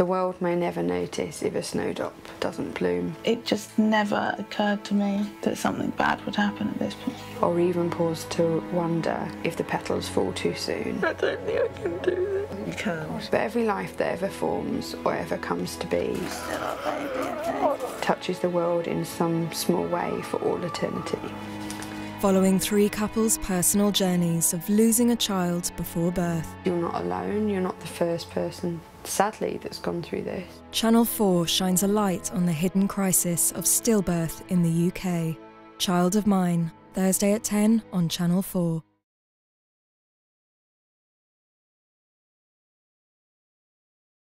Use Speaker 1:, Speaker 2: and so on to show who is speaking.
Speaker 1: The world may never notice if a snowdrop doesn't bloom.
Speaker 2: It just never occurred to me that something bad would happen at this point.
Speaker 1: Or even pause to wonder if the petals fall too soon.
Speaker 2: I don't think I can do this. You can.
Speaker 1: But every life that ever forms or ever comes to be touches the world in some small way for all eternity.
Speaker 3: Following three couples' personal journeys of losing a child before birth.
Speaker 1: You're not alone, you're not the first person, sadly, that's gone through this.
Speaker 3: Channel 4 shines a light on the hidden crisis of stillbirth in the UK. Child of Mine, Thursday at 10 on Channel 4.